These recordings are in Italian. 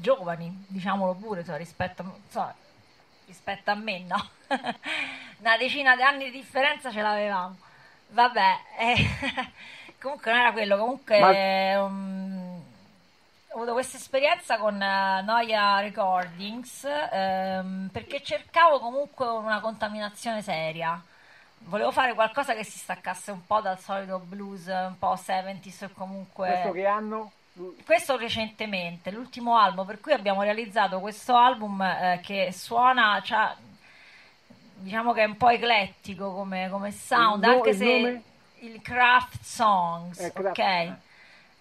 giovani, diciamolo pure, so, rispetto, so, rispetto a me, no? Una decina di anni di differenza ce l'avevamo. Vabbè, eh, comunque non era quello, comunque Ma... um, ho avuto questa esperienza con uh, Noia Recordings um, perché cercavo comunque una contaminazione seria. Volevo fare qualcosa che si staccasse un po' dal solito blues, un po' 70s o comunque... Questo che anno? Questo recentemente, l'ultimo album, per cui abbiamo realizzato questo album eh, che suona, cioè, diciamo che è un po' eclettico come, come sound, il anche il se nome? il Craft Songs, eh, craft. ok?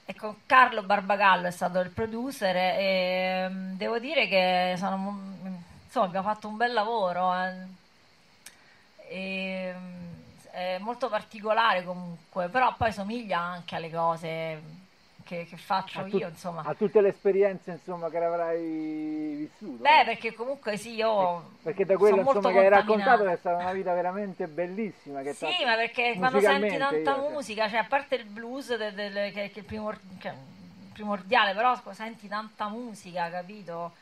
E con Carlo Barbagallo è stato il producer e, e mm, devo dire che sono, insomma, abbiamo fatto un bel lavoro. Eh. E, mm, è molto particolare comunque, però poi somiglia anche alle cose che, che faccio tu, io, insomma. A tutte le esperienze, insomma, che avrai vissuto. Beh, perché comunque sì, io... Perché da quello, insomma, che hai raccontato è stata una vita veramente bellissima. Che sì, ma perché quando senti tanta io, cioè. musica, cioè a parte il blues, del, del, che, che, è il primor, cioè, primordiale, però senti tanta musica, capito?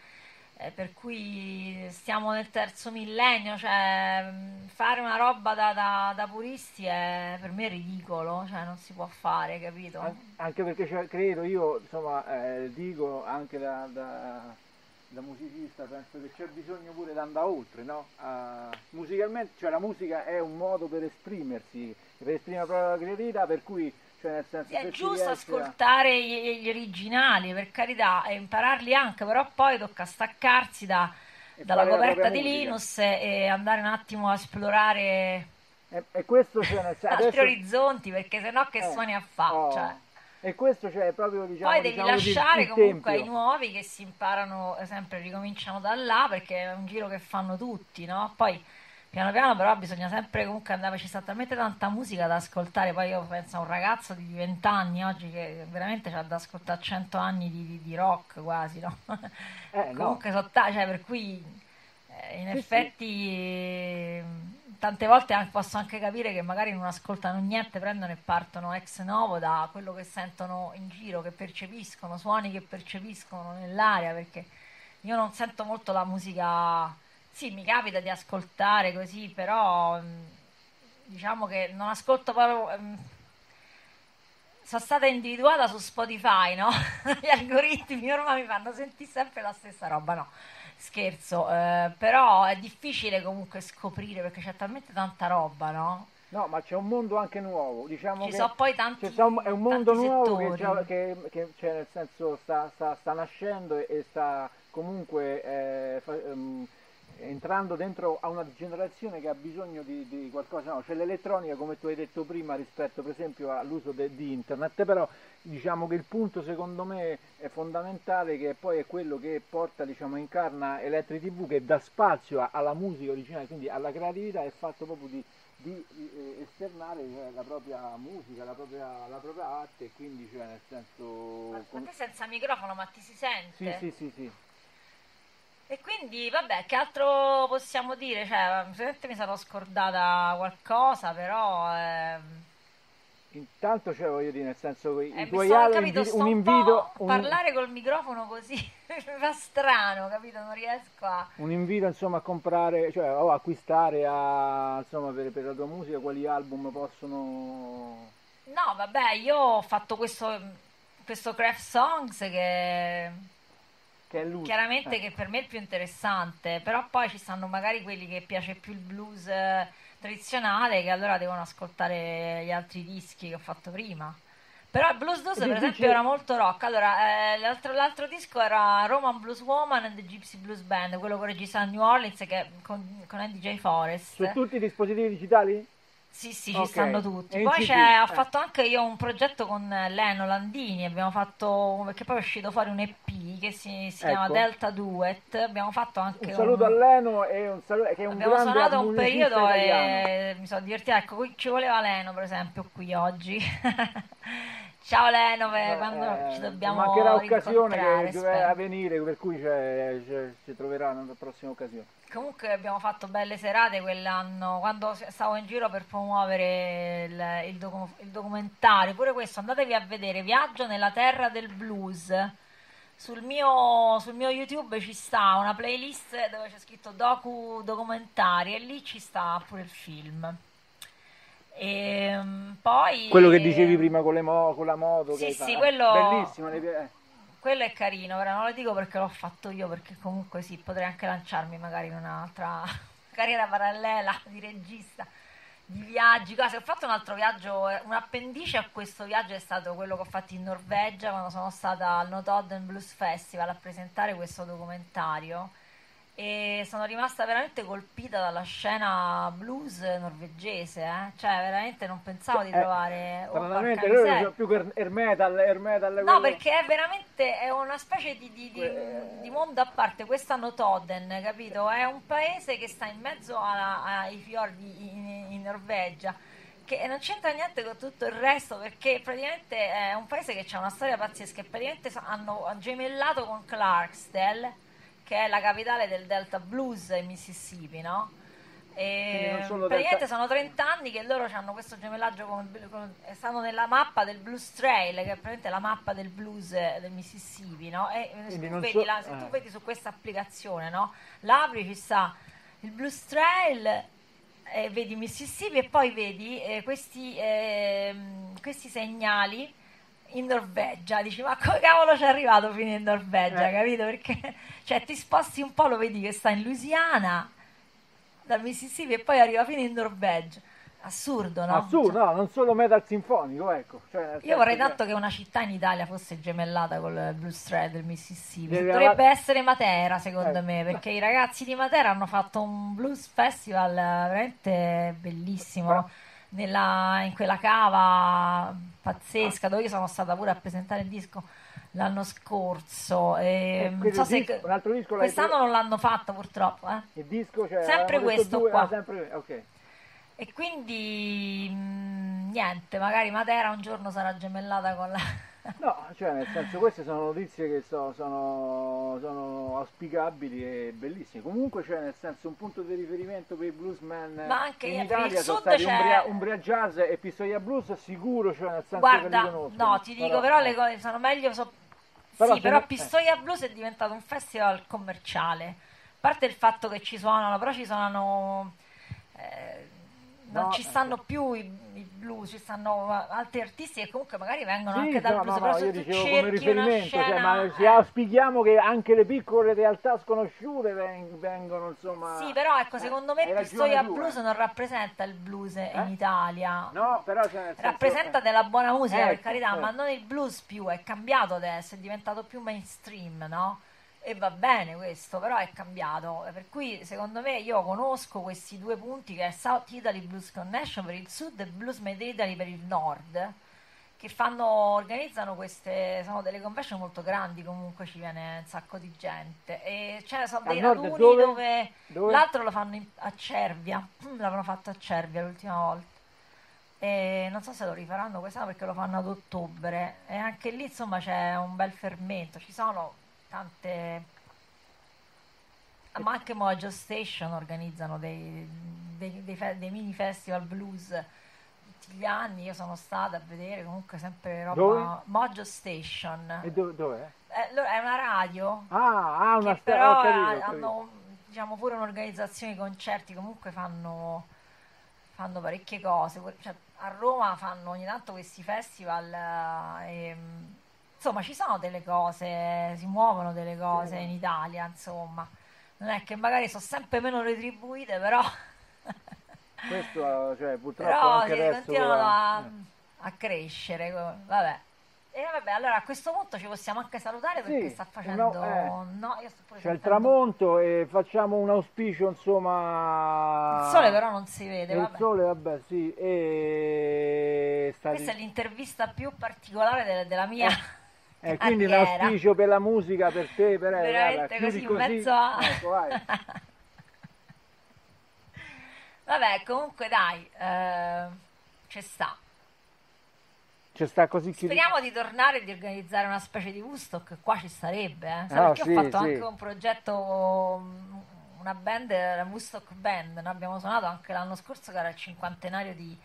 Eh, per cui stiamo nel terzo millennio, cioè fare una roba da, da, da puristi è per me ridicolo, cioè non si può fare, capito? An- anche perché cioè, credo, io insomma eh, dico anche da, da, musicista, penso che c'è bisogno pure di andare oltre, no? Uh, musicalmente, cioè la musica è un modo per esprimersi, per esprimere la propria creatività, per cui senso, è giusto ascoltare gli, gli, originali, per carità, e impararli anche, però poi tocca staccarsi da, dalla coperta di Linus e andare un attimo a esplorare e, e questo, cioè, altri adesso... orizzonti, perché sennò che eh, suoni a fa. Oh. Cioè. E questo cioè proprio diciamo Poi devi diciamo, lasciare il, il comunque ai nuovi che si imparano sempre, ricominciano da là perché è un giro che fanno tutti, no? Poi piano piano però bisogna sempre comunque andare, sta talmente tanta musica da ascoltare, poi io penso a un ragazzo di 20 anni oggi che veramente c'ha da ascoltare 100 anni di, di, di rock quasi, no? Eh, comunque no. Sotta, cioè, per cui eh, in sì, effetti sì. tante volte posso anche capire che magari non ascoltano niente, prendono e partono ex novo da quello che sentono in giro, che percepiscono, suoni che percepiscono nell'aria, perché io non sento molto la musica sì, mi capita di ascoltare così, però mm, diciamo che non ascolto proprio... Mm, sono stata individuata su Spotify, no? Gli algoritmi ormai mi fanno sentire sempre la stessa roba, no? Scherzo, eh, però è difficile comunque scoprire perché c'è talmente tanta roba, no? No, ma c'è un mondo anche nuovo, diciamo Ci che sono poi tanti È un mondo nuovo che, che, che cioè, nel senso sta, sta, sta nascendo e, e sta comunque eh, fa, um, entrando dentro a una generazione che ha bisogno di, di qualcosa, no, c'è l'elettronica come tu hai detto prima rispetto per esempio all'uso di internet, però diciamo che il punto secondo me è fondamentale che poi è quello che porta, diciamo, incarna Electric TV che dà spazio alla musica originale, quindi alla creatività, è fatto proprio di, di eh, esternare cioè, la propria musica, la propria, la propria arte, quindi cioè nel senso... Ma, ma te senza microfono ma ti si sente? Sì, sì, sì, sì. E quindi, vabbè, che altro possiamo dire? Cioè, sicuramente mi sarò scordata qualcosa, però... Ehm... Intanto, cioè, voglio dire, nel senso che eh, i tuoi ali, capito, un, un invito... Un... Parlare col microfono così fa strano, capito? Non riesco a... Un invito, insomma, a comprare, cioè, o acquistare, a, insomma, per, per la tua musica, quali album possono... No, vabbè, io ho fatto questo, questo Craft Songs che che è lui. Chiaramente eh. che per me è il più interessante, però poi ci stanno magari quelli che piace più il blues eh, tradizionale che allora devono ascoltare gli altri dischi che ho fatto prima. Però il Blues Blues, per esempio, era molto rock. Allora, eh, l'altro, l'altro, disco era Roman Blues Woman and the Gypsy Blues Band, quello che registra a New Orleans che, con, con Andy J. Forest. Su tutti i dispositivi digitali? Sì, sì, okay. ci stanno tutti. Poi c'è, ho fatto anche io un progetto con Leno Landini, abbiamo fatto, perché poi è uscito fuori un EP che si, si ecco. chiama Delta Duet, abbiamo fatto anche un saluto un... a Leno e un saluto che è un abbiamo suonato un periodo italiano. e mi sono divertita, ecco, ci voleva Leno per esempio qui oggi. Ciao Lenove, eh, quando eh, ci dobbiamo mancherà occasione che dovrà venire, per cui cioè, cioè, ci troverà nella prossima occasione. Comunque abbiamo fatto belle serate quell'anno, quando stavo in giro per promuovere il, il, docu- il documentario, pure questo, andatevi a vedere, Viaggio nella terra del blues, sul mio, sul mio, YouTube ci sta una playlist dove c'è scritto docu documentari e lì ci sta pure il film. E ehm, poi... Quello che dicevi prima con, mo- con la moto. Sì, sì, quello... Bellissimo. Eh. Quello è carino, però non lo dico perché l'ho fatto io, perché comunque sì, potrei anche lanciarmi magari in un'altra carriera parallela di regista di viaggi, cose. Ho fatto un altro viaggio, un appendice a questo viaggio è stato quello che ho fatto in Norvegia quando sono stata al Notodden Blues Festival a presentare questo documentario e sono rimasta veramente colpita dalla scena blues norvegese, eh? cioè veramente non pensavo di eh, trovare... Eh, stranamente loro sono più air metal, air metal No, quello... perché è veramente è una specie di, di, di, di mondo a parte, questa Notodden, capito? È un paese che sta in mezzo alla, ai fiordi in, in Norvegia che non c'entra niente con tutto il resto perché praticamente è un paese che ha una storia pazzesca e praticamente hanno gemellato con Clarksdale che è la capitale del Delta Blues in Mississippi, no? E praticamente delta... sono 30 anni che loro hanno questo gemellaggio con, con, stanno nella mappa del Blues Trail che è praticamente la mappa del blues del Mississippi no? e se tu, vedi, so... la, se eh. tu vedi su questa applicazione no? l'apri ci sta il Blues Trail eh, vedi Mississippi e poi vedi eh, questi, eh, questi segnali in Norvegia, dici ma come cavolo c'è arrivato fino in Norvegia, eh. capito? Perché cioè, ti sposti un po', lo vedi che sta in Louisiana, dal Mississippi e poi arriva fino in Norvegia. Assurdo, no? Assurdo, cioè, no, non solo metal sinfonico, ecco. Cioè, io vorrei tanto che... che una città in Italia fosse gemellata col Blues Thread del Mississippi. Dovrebbe la... essere Matera, secondo eh. me, perché i ragazzi di Matera hanno fatto un blues festival veramente bellissimo. Ma nella, in quella cava pazzesca dove io sono stata pure a presentare il disco l'anno scorso. E eh, so altro disco quest'anno non l'hanno fatto purtroppo. Eh. Il disco cioè, sempre questo due, qua. Ah, sempre, okay. E quindi mh, mm, niente, magari Matera un giorno sarà gemellata con la No, cioè nel senso queste sono notizie che so, sono, sono, auspicabili e bellissime. Comunque c'è cioè, nel senso un punto di riferimento per i bluesman Ma anche in Italia sono stati Umbria, Umbria, Jazz e Pistoia Blues, sicuro, cioè nel senso Guarda, che li conosco. No, ti dico però, però le cose sono meglio... So... Però sì, però Pistoia Blues è diventato un festival commerciale. A parte il fatto che ci suonano, però ci suonano... Eh, non no, ci stanno più i, i, blues, ci stanno altri artisti che comunque magari vengono sì, anche dal no, blues, no, però no, io dicevo come riferimento, cioè, scena... cioè, ma ci auspichiamo che anche le piccole realtà sconosciute vengono insomma... Sì, però ecco, secondo me Pistoia Blues non rappresenta il blues eh? in Italia. No, però... Cioè, rappresenta senso... della buona musica, eh, per carità, eh. ma non il blues più, è cambiato adesso, è diventato più mainstream, no? E va bene questo, però è cambiato. Per cui secondo me io conosco questi due punti che è South Italy Blues Connection per il sud e Blues Made Italy per il nord, che fanno, organizzano queste, sono delle convention molto grandi, comunque ci viene un sacco di gente. E ne sono dei raduni dove? dove, dove? l'altro lo fanno in, a Cervia, l'avevano fatto a Cervia l'ultima volta. E non so se lo rifaranno quest'anno perché lo fanno ad ottobre e anche lì insomma c'è un bel fermento, ci sono tante ma anche Mojo Station organizzano dei, dei, dei, dei, mini festival blues tutti gli anni io sono stata a vedere comunque sempre roba dove? Mojo Station e dove, dov'è? Eh, è una radio ah, ah una però capito, hanno diciamo pure un'organizzazione di concerti comunque fanno fanno parecchie cose cioè, a Roma fanno ogni tanto questi festival eh, e insomma ci sono delle cose, si muovono delle cose sì. in Italia, insomma. Non è che magari sono sempre meno retribuite, però... Questo, cioè, purtroppo però anche adesso... continuano a, a, crescere, vabbè. E vabbè, allora a questo punto ci possiamo anche salutare perché sì, sta facendo... No, eh, no io sto pure C'è il tramonto e facciamo un auspicio, insomma... Il sole però non si vede, Il vabbè. sole, vabbè, sì. E... Questa è l'intervista più particolare della, della mia... Eh eh, quindi un auspicio per la musica per te, per Veramente così, così. a... ecco, Vabbè, comunque dai, eh, ci sta. Ci sta così Speriamo di tornare e di organizzare una specie di Woodstock, qua ci sarebbe, eh? no, perché sì, ho fatto sì. anche un progetto, una band, la Woodstock Band, ne abbiamo suonato anche l'anno scorso che era il cinquantenario di,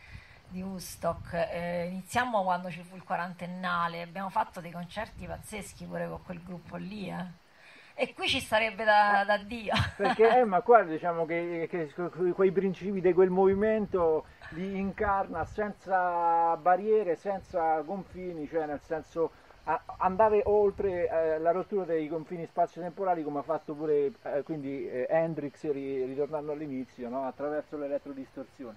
di Woodstock, eh, iniziamo quando ci fu il quarantennale, abbiamo fatto dei concerti pazzeschi pure con quel gruppo lì. Eh. E qui ci sarebbe da, da Dio. Perché eh, ma qua diciamo che, che, quei principi di quel movimento li incarna senza barriere, senza confini, cioè nel senso andare oltre eh, la rottura dei confini spazio-temporali come ha fatto pure eh, quindi eh, Hendrix ritornando all'inizio no? attraverso l'elettrodistorsione.